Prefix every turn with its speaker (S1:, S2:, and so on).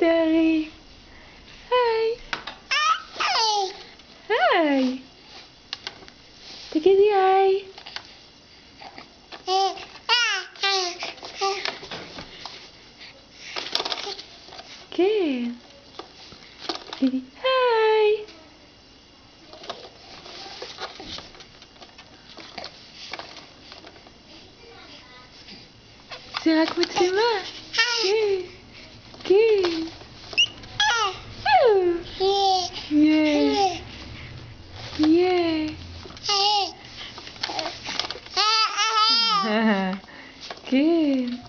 S1: Daddy. Hi. Hi. Hi. The eye. Okay. Kitty. Hi. C'est à côté de moi. Hi. Good. Good.